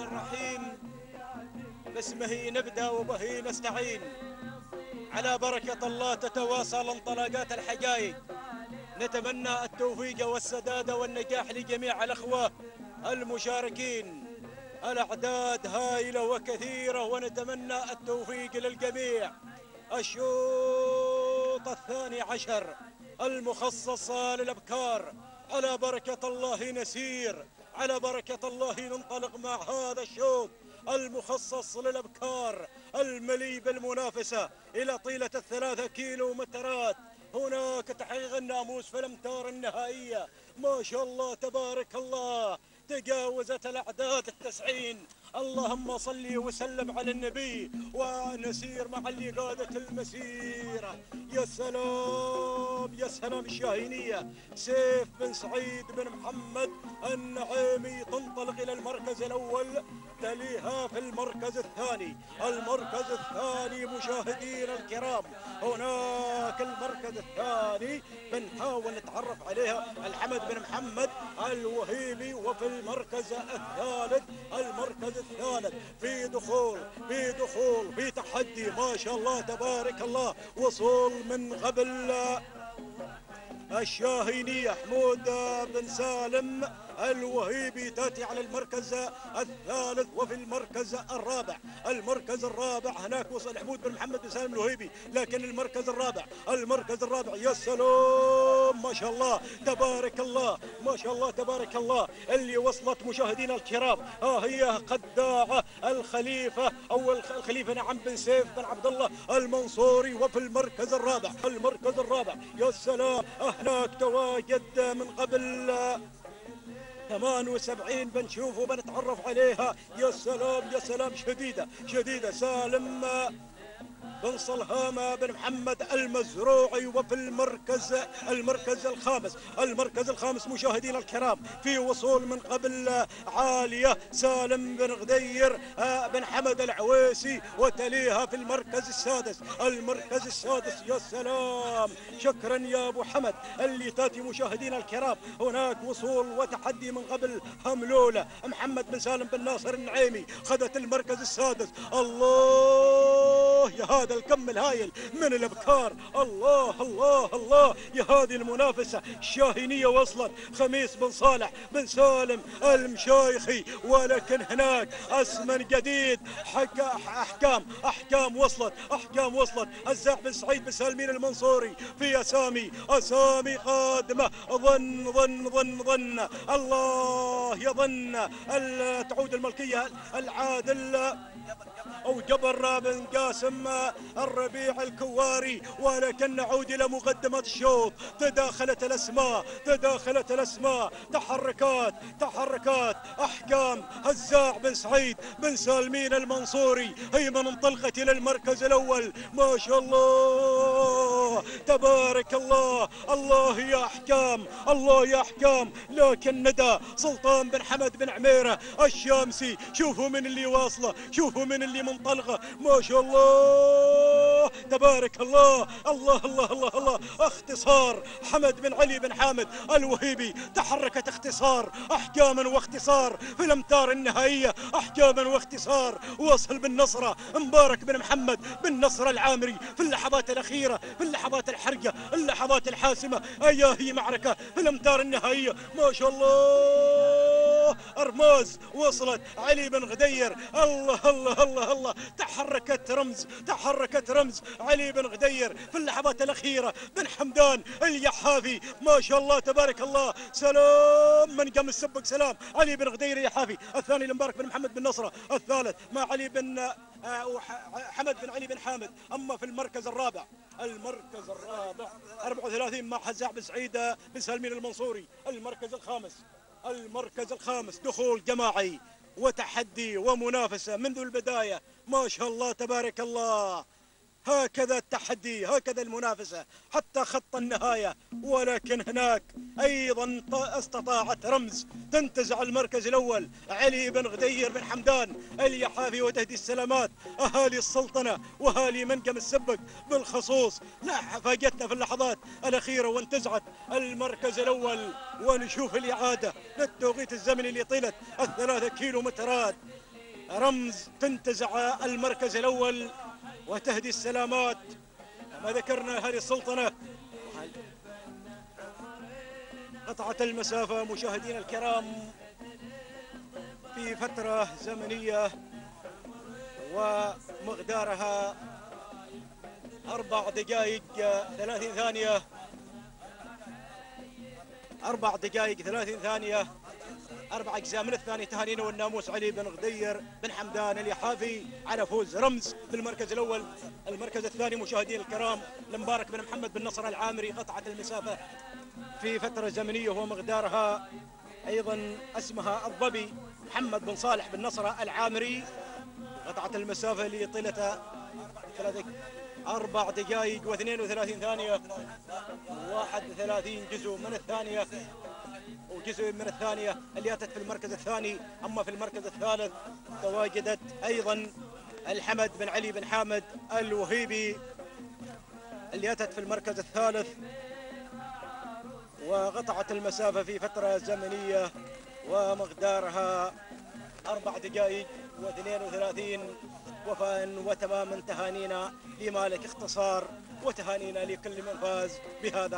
الرحمن الرحيم. باسمه نبدأ وبه نستعين. على بركة الله تتواصل انطلاقات الحقائق نتمنى التوفيق والسداد والنجاح لجميع الأخوة المشاركين. الأعداد هائلة وكثيرة ونتمنى التوفيق للجميع. الشوط الثاني عشر المخصص للأبكار. على بركة الله نسير. على بركة الله ننطلق مع هذا الشوط المخصص للأبكار المليء بالمنافسة إلى طيلة الثلاثة كيلو مترات هناك تحقيق الناموس في الأمتار النهائية. ما شاء الله تبارك الله. تجاوزت الأعداد التسعين. اللهم صل وسلم على النبي ونسير مع اللي قادت المسيرة. يا سلام يا سلام الشاهينية. سيف بن سعيد بن محمد النعيمي تنطلق إلى المركز الأول تليها في المركز الثاني. المركز الثاني مشاهدينا الكرام. هناك المركز الثاني بنحاول نتعرف عليها. الحمد بن محمد الوهيبي وفي المركز الثالث المركز الثالث. في دخول في دخول في تحدي. ما شاء الله تبارك الله. وصول من قبل الشاهينية حمود بن سالم. الوهيبي تاتي على المركز الثالث وفي المركز الرابع. المركز الرابع هناك وصل حمود بن محمد بن سالم الوهيبي لكن المركز الرابع المركز الرابع يا سلام ما شاء الله تبارك الله ما شاء الله تبارك الله اللي وصلت مشاهدينا الكرام. ها هي قداعة الخليفة أو الخليفة نعم بن سيف بن عبد الله المنصوري وفي المركز الرابع المركز الرابع يا سلام هناك تواجد من قبل 78 بنشوف وبنتعرف عليها. يا سلام يا سلام. شديدة شديدة. سالم بن صلهامة بن محمد المزروعي وفي المركز المركز الخامس المركز الخامس مشاهدينا الكرام في وصول من قبل عالية سالم بن غدير آه، بن حمد العويسي وتليها في المركز السادس. المركز السادس يا سلام! شكرا يا أبو حمد. اللي تأتي مشاهدينا الكرام هناك وصول وتحدي من قبل هملولة. محمد بن سالم بن ناصر النعيمي خذت المركز السادس. الله! يا هذا الكم الهائل من الأبكار. الله الله الله. يا هذه المنافسة الشاهينيه وصلت. خميس بن صالح بن سالم المشايخي. ولكن هناك أسمن جديد. حق أحكام أحكام وصلت أحكام وصلت. الزاع بن سعيد بن سالمين المنصوري في أسامي أسامي قادمه ظن ظن ظن ظن. الله يظن تعود الملكية العادل. أو جبر بن قاسم الربيع الكواري ولكن نعود إلى مقدمة الشوط. تداخلت الأسماء تداخلت الأسماء. تحركات تحركات. أحكام هزاع بن سعيد بن سالمين المنصوري هيمن انطلقت إلى المركز الأول. ما شاء الله! تبارك الله. الله يا أحكام الله يا أحكام. لكن ندى سلطان بن حمد بن عميرة الشامسي شوفوا من اللي واصلة شوفوا من اللي منطلقة. ما شاء الله. تبارك الله الله الله الله الله. اختصار حمد بن علي بن حامد الوهيبي تحركت اختصار. احكاما واختصار. في الامتار النهائية. احكاما واختصار. وصل بالنصرة. مبارك بن محمد بن نصر العامري في اللحظات الأخيرة في اللحظات الحرجه اللحظات الحاسمة. ايا هي معركة في الامتار النهائيه ما شاء الله. أرماز وصلت. علي بن غدير. الله الله الله الله. تحركت رمز تحركت رمز. علي بن غدير في اللحظات الأخيرة. بن حمدان اليحافي. ما شاء الله تبارك الله. سلام. من قام السبق؟ سلام. علي بن غدير اليحافي. الثاني لمبارك بن محمد بن نصره. الثالث مع علي بن حمد بن علي بن حامد. أما في المركز الرابع المركز الرابع 34 مع حزاع بن سعيد بن سالمين المنصوري. المركز الخامس المركز الخامس دخول جماعي وتحدي ومنافسة منذ البداية. ما شاء الله تبارك الله. هكذا التحدي هكذا المنافسة حتى خط النهاية. ولكن هناك أيضا استطاعت رمز تنتزع المركز الأول. علي بن غدير بن حمدان اليحافي وتهدي السلامات. أهالي السلطنة وأهالي منقم السبق بالخصوص. لا فاجتنا في اللحظات الأخيرة وانتزعت المركز الأول. ونشوف الإعادة للتوقيت الزمني اللي طيلت الثلاثة كيلو مترات رمز تنتزع المركز الأول. وتهدي السلامات كما ذكرنا هذه السلطنة. قطعة المسافة مشاهدينا الكرام في فترة زمنية ومقدارها أربع دقائق ثلاثين ثانية. أربع دقائق ثلاثين ثانية. أربع أجزاء من الثاني تهانينا والناموس علي بن غدير بن حمدان اليحافي على فوز رمز في المركز الأول. المركز الثاني مشاهدينا الكرام المبارك بن محمد بن نصر العامري قطعة المسافة في فترة زمنية ومقدارها أيضا اسمها الظبي محمد بن صالح بن نصر العامري. قطعة المسافة لطيلة أربع دقائق و32 ثانية 31 جزء من الثانية. وجزء من الثانية اللي أتت في المركز الثاني. أما في المركز الثالث تواجدت أيضا الحمد بن علي بن حامد الوهيبي اللي أتت في المركز الثالث. وقطعت المسافة في فترة زمنية ومقدارها أربع دقائق واثنين وثلاثين. وفاء وتماما تهانينا لمالك اختصار وتهانينا لكل من فاز بهذا